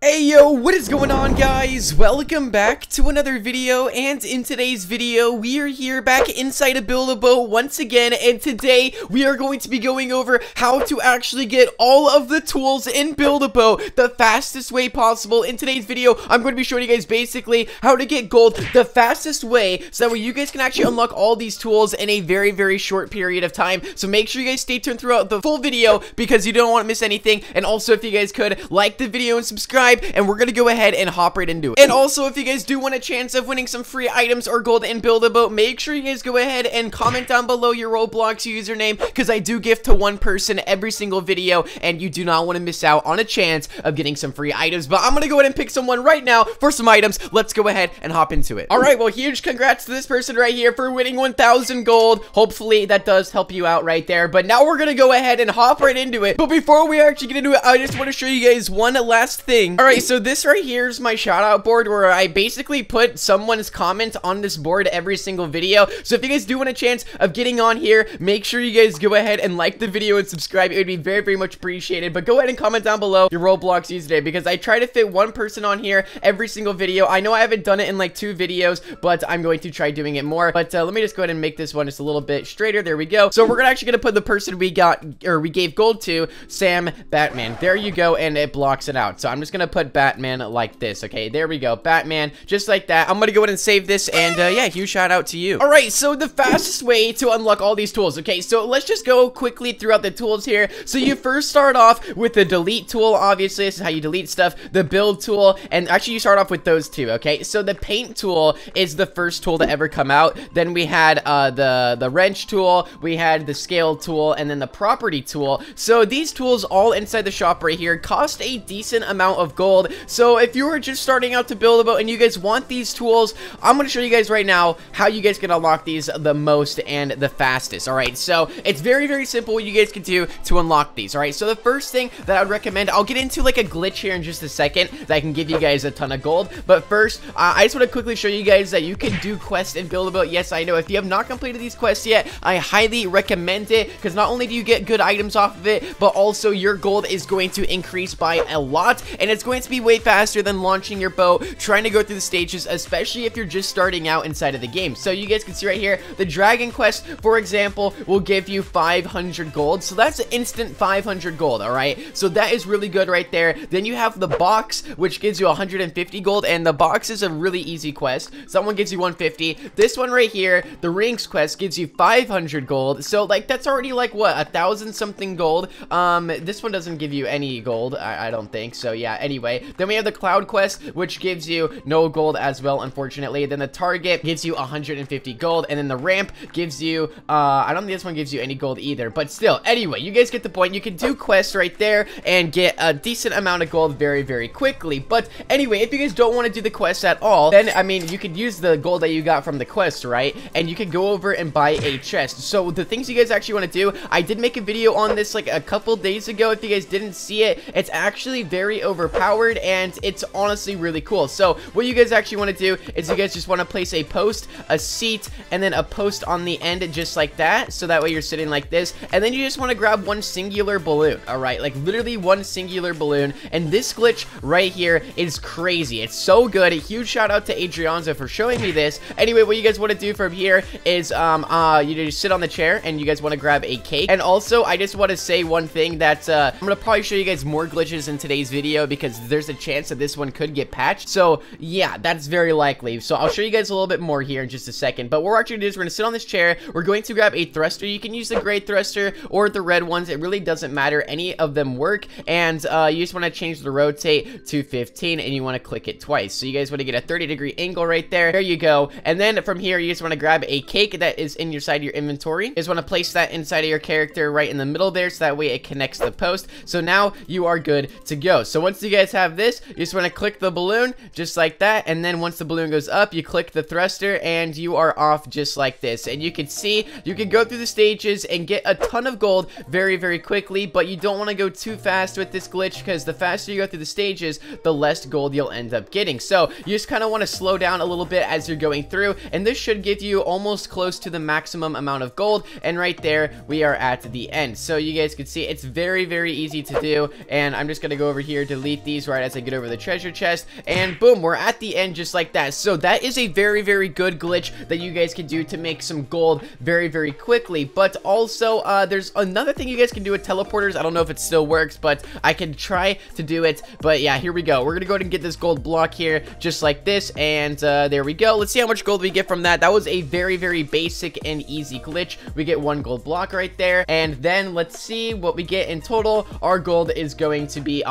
Hey yo, what is going on guys? Welcome back to another video, and in today's video, we are here back inside a Build-A-Boat once again, and today, we are going to be going over how to actually get all of the tools in Build-A-Boat the fastest way possible. In today's video, I'm going to be showing you guys basically how to get gold the fastest way, so that way you guys can actually unlock all these tools in a very, very short period of time. So make sure you guys stay tuned throughout the full video, because you don't want to miss anything, and also if you guys could, like the video and subscribe, and we're gonna go ahead and hop right into it. And also, if you guys do want a chance of winning some free items or gold and Build-A-Boat, make sure you guys go ahead and comment down below your Roblox username, because I do gift to one person every single video, and you do not want to miss out on a chance of getting some free items. But I'm gonna go ahead and pick someone right now for some items. Let's go ahead and hop into it. Alright, well, huge congrats to this person right here for winning 1,000 gold. Hopefully, that does help you out right there. But now we're gonna go ahead and hop right into it. But before we actually get into it, I just want to show you guys one last thing. Alright, so this right here is my shout out board where I basically put someone's comment on this board every single video. So if you guys do want a chance of getting on here, make sure you guys go ahead and like the video and subscribe. It would be very, very much appreciated. But go ahead and comment down below your Roblox username because I try to fit one person on here every single video. I know I haven't done it in like two videos, but I'm going to try doing it more. But uh, let me just go ahead and make this one just a little bit straighter. There we go. So we're actually gonna put the person we got or we gave gold to, Sam Batman. There you go, and it blocks it out. So I'm just gonna put Batman like this, okay? There we go, Batman, just like that. I'm gonna go ahead and save this, and uh, yeah, huge shout out to you. All right, so the fastest way to unlock all these tools, okay? So let's just go quickly throughout the tools here. So you first start off with the delete tool, obviously, this is how you delete stuff, the build tool, and actually you start off with those two, okay? So the paint tool is the first tool to ever come out. Then we had uh, the, the wrench tool, we had the scale tool, and then the property tool. So these tools all inside the shop right here cost a decent amount of gold. So if you were just starting out to build a boat and you guys want these tools, I'm going to show you guys right now how you guys can unlock these the most and the fastest, alright? So it's very, very simple what you guys can do to unlock these, alright? So the first thing that I would recommend, I'll get into like a glitch here in just a second that can give you guys a ton of gold, but first, uh, I just want to quickly show you guys that you can do quests and build a boat. Yes, I know, if you have not completed these quests yet, I highly recommend it, because not only do you get good items off of it, but also your gold is going to increase by a lot, and it's going to be way faster than launching your boat, trying to go through the stages, especially if you're just starting out inside of the game. So you guys can see right here, the Dragon Quest, for example, will give you 500 gold. So that's instant 500 gold, all right? So that is really good right there. Then you have the box, which gives you 150 gold, and the box is a really easy quest. Someone gives you 150. This one right here, the Rings quest, gives you 500 gold. So, like, that's already, like, what, a thousand something gold? Um, this one doesn't give you any gold, I, I don't think. So, yeah, anyway. Then we have the Cloud Quest, which gives you no gold as well, unfortunately. Then the Target gives you 150 gold, and then the Ramp gives you, uh, I don't think this one gives you any gold either, but still, anyway, you guys get the point. You can do quests right there and get a decent amount of gold very, very quickly. But anyway, if you guys don't want to do the quest at all, then, I mean, you could use the gold that you got from the quest, right? And you could go over and buy a chest. So the things you guys actually want to do, I did make a video on this like a couple days ago. If you guys didn't see it, it's actually very overpowered and it's honestly really cool. So what you guys actually want to do is you guys just want to place a post, a seat, and then a post on the end just like that. So that way you're sitting like this. And then you just want to grab one singular balloon. All right, like literally one singular balloon. And this glitch right here is crazy. It's so good. A huge shout out to Adrianza for showing me this. Anyway, what you guys want to do from here is um uh you just sit on the chair and you guys want to grab a cake. And also, I just want to say one thing that uh, I'm gonna probably show you guys more glitches in today's video because there's a chance that this one could get patched. So yeah, that's very likely. So I'll show you guys a little bit more here in just a second. But what we're actually gonna do is we're gonna sit on this chair. We're going to grab a thruster. You can use the gray thruster or the red ones. It really doesn't matter. Any of them work. And uh, you just want to change the rotate to 15 and you want to click it twice. So you guys want to get a 30 degree angle right there. There you go. And then from here, you just want to grab a cake that is in your side of your inventory. You just want to place that inside of your character right in the middle there so that way it connects the post. So now you are good to go. So once you guys have this, you just want to click the balloon just like that. And then once the balloon goes up, you click the thruster and you are off just like this. And you can see you can go through the stages and get a ton of gold very, very quickly. But you don't want to go too fast with this glitch because the faster you go through the stages, the less gold you'll end up getting. So you just kind of want to slow down a little bit as you're going through. And this should give you almost close to the maximum amount of gold. And right there, we are at the end. So you guys can see it's very, very easy to do. And I'm just going to go over here, delete these right as I get over the treasure chest, and boom, we're at the end just like that. So that is a very, very good glitch that you guys can do to make some gold very, very quickly. But also, uh, there's another thing you guys can do with teleporters. I don't know if it still works, but I can try to do it. But yeah, here we go. We're gonna go ahead and get this gold block here, just like this, and uh, there we go. Let's see how much gold we get from that. That was a very, very basic and easy glitch. We get one gold block right there, and then let's see what we get in total. Our gold is going to be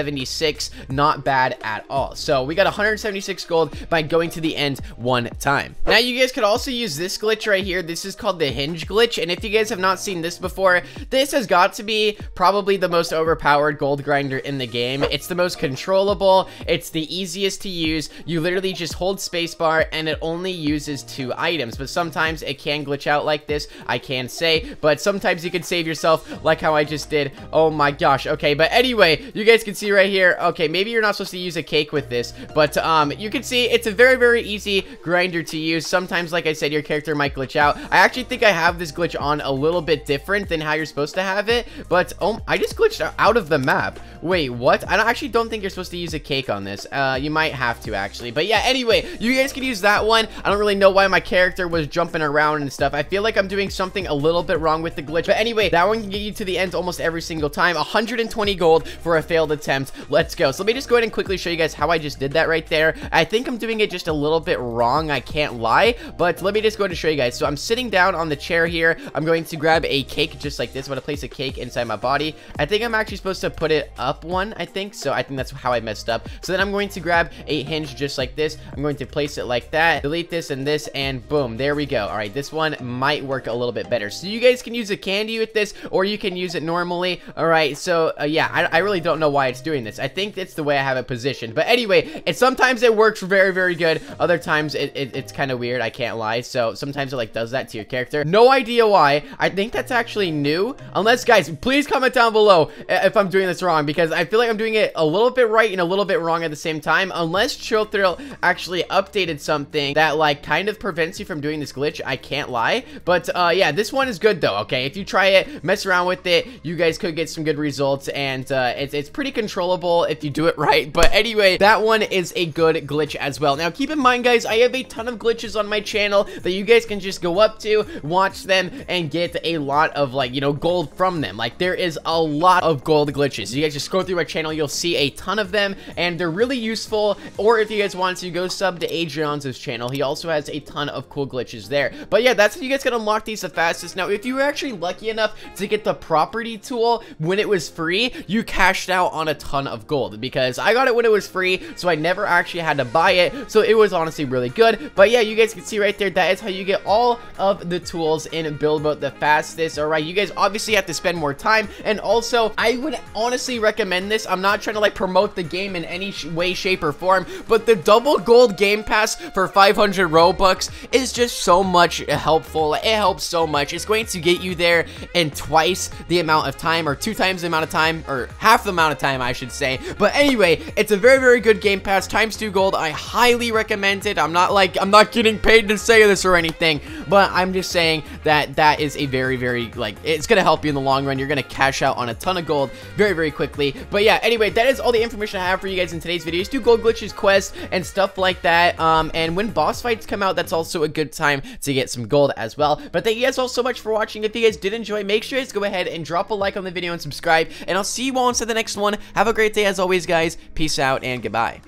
176, not bad at all. So we got 176 gold by going to the end one time. Now you guys could also use this glitch right here. This is called the hinge glitch, and if you guys have not seen this before, this has got to be probably the most overpowered gold grinder in the game. It's the most controllable. It's the easiest to use. You literally just hold spacebar, and it only uses two items, but sometimes it can glitch out like this, I can say, but sometimes you can save yourself like how I just did. Oh my gosh, okay, but anyway, you guys can see right here, okay, maybe you're not supposed to use a cake with this, but um, you can see it's a very, very easy grinder to use. Sometimes, like I said, your character might glitch out. I actually think I have this glitch on a little bit different than how you're supposed to have it, but oh, I just glitched out of the map. Wait, what? I actually don't think you're supposed to use a cake on this. Uh, you might have to, actually, but yeah, anyway, you guys can use that one. I don't really know why my character was jumping around and stuff. I feel like I'm doing something a little bit wrong with the glitch, but anyway, that one can get you to the end almost every single time. 120 gold for a failed attempt. Let's go. So let me just go ahead and quickly show you guys how I just did that right there. I think I'm doing it just a little bit wrong. I can't lie, but let me just go ahead and show you guys. So I'm sitting down on the chair here. I'm going to grab a cake just like this. I'm going to place a cake inside my body. I think I'm actually supposed to put it up one, I think. So I think that's how I messed up. So then I'm going to grab a hinge just like this. I'm going to place it like that, delete this and this, and boom, there we go. All right, this one might work a little bit better. So you guys can use a candy with this, or you can use it normally. All right, so uh, yeah, I, I really don't know why it's doing this. I think it's the way I have it positioned. But anyway, it sometimes it works very, very good. Other times it, it it's kind of weird. I can't lie. So sometimes it like does that to your character. No idea why. I think that's actually new. Unless, guys, please comment down below if I'm doing this wrong because I feel like I'm doing it a little bit right and a little bit wrong at the same time. Unless Chill Thrill actually updated something that like kind of prevents you from doing this glitch. I can't lie. But uh, yeah, this one is good though. Okay, if you try it, mess around with it, you guys could get some good results and uh, it's, it's pretty controllable if you do it right. But anyway, that one is a good glitch as well. Now keep in mind guys, I have a ton of glitches on my channel that you guys can just go up to, watch them, and get a lot of like, you know, gold from them. Like there is a lot of gold glitches. You guys just scroll through my channel, you'll see a ton of them and they're really useful. Or if you guys want to, go sub to Adrian's channel. He also has a ton of cool glitches there. But yeah, that's how you guys can unlock these the fastest. Now, if you were actually lucky enough to get the property tool when it was free, you cashed out on a ton of gold because I got it when it was free, so I never actually had to buy it. So it was honestly really good. But yeah, you guys can see right there, that is how you get all of the tools in Build Boat the fastest. All right, you guys obviously have to spend more time. And also, I would honestly recommend this. I'm not trying to like promote the game in any sh way, shape, or form, but the double gold game pass for 500 Robux is just so much helpful. It helps so much. It's going to get you there in twice the amount of time, or two times the amount of time, or half the amount of time, I should say. But anyway, it's a very, very good game pass. Times two gold. I highly recommend it. I'm not like, I'm not getting paid to say this or anything, but I'm just saying that that is a very, very, like, it's going to help you in the long run. You're going to cash out on a ton of gold very, very quickly. But yeah, anyway, that is all the information I have for you guys in today's video. Just do gold glitches, quests, and stuff like that. Um, and when boss fights come out, that's also a good time to get some gold as well. But thank you guys all so much for watching. If you guys did enjoy, make sure you guys go ahead and drop a like on the video and subscribe. And I'll see you all inside the next one. Have a great day as always, guys. Peace out and goodbye.